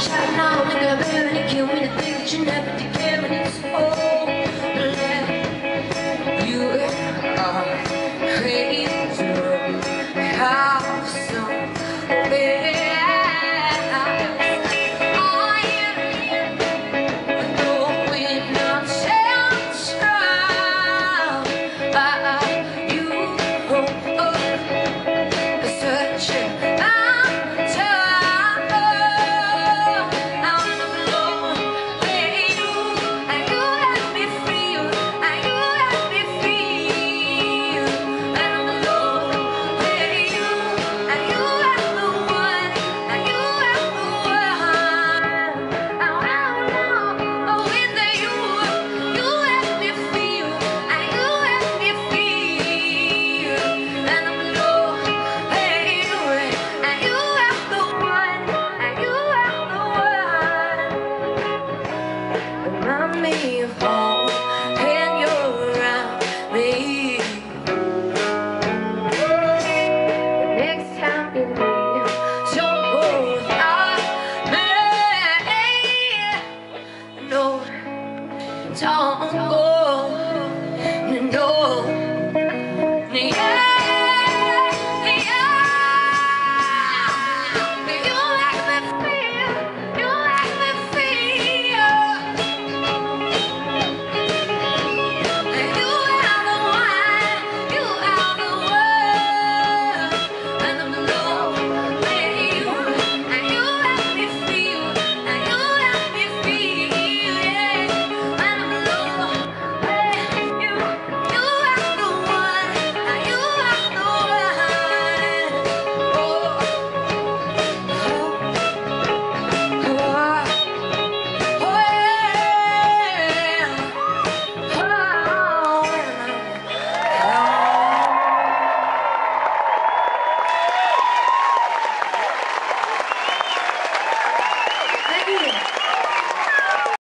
shouting out, nigga, baby, they kill me to think that you never did care when it's all. You are. 정.